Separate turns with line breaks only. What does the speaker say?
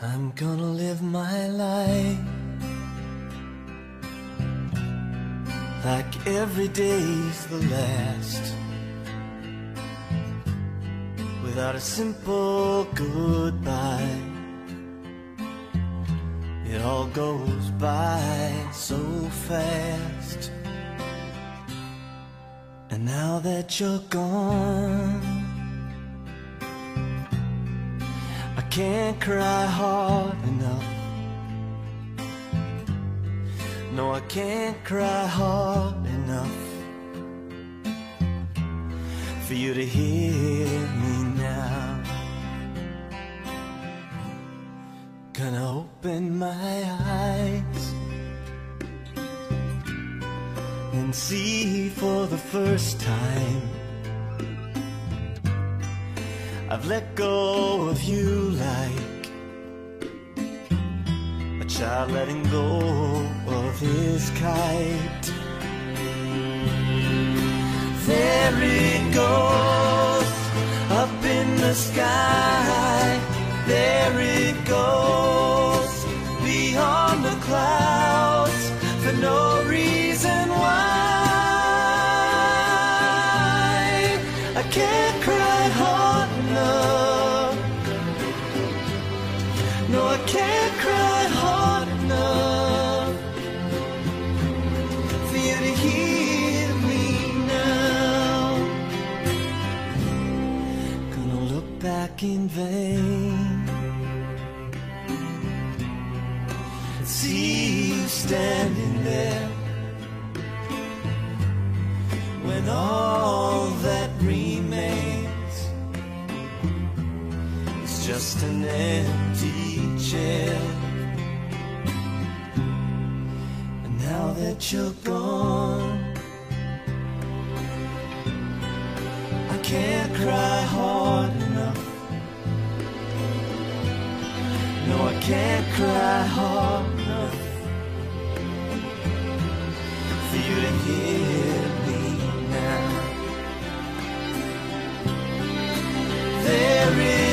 I'm gonna live my life like every day's the last without a simple goodbye. It all goes by so fast. And now that you're gone, can't cry hard enough. No, I can't cry hard enough for you to hear me now. Gonna open my eyes and see for the first time. I've let go of you like a child letting go of his kite. There it goes up in the sky. Can't cry hard enough. No, I can't cry hard enough for you to hear me now. Gonna look back in vain. See you standing there when all just an empty chair. And now that you're gone, I can't cry hard enough. No, I can't cry hard enough for you to hear me now. There is